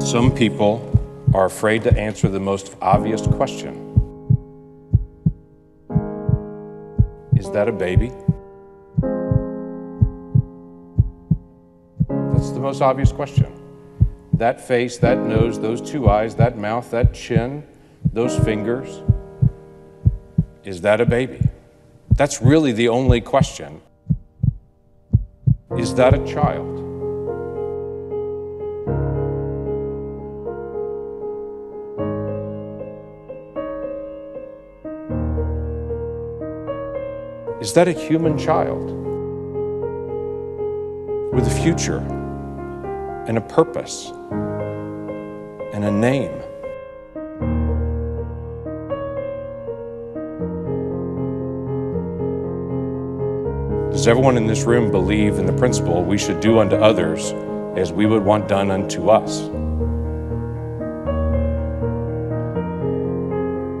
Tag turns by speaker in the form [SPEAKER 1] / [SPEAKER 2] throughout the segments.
[SPEAKER 1] Some people are afraid to answer the most obvious question Is that a baby? That's the most obvious question. That face, that nose, those two eyes, that mouth, that chin, those fingers. Is that a baby? That's really the only question. Is that a child? Is that a human child with a future and a purpose and a name? Does everyone in this room believe in the principle we should do unto others as we would want done unto us?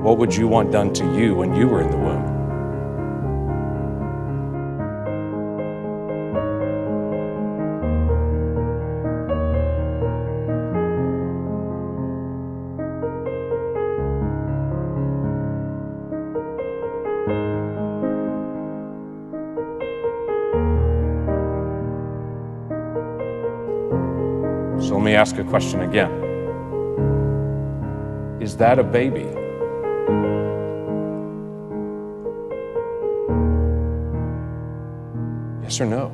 [SPEAKER 1] What would you want done to you when you were in the womb? So let me ask a question again. Is that a baby? Yes or no?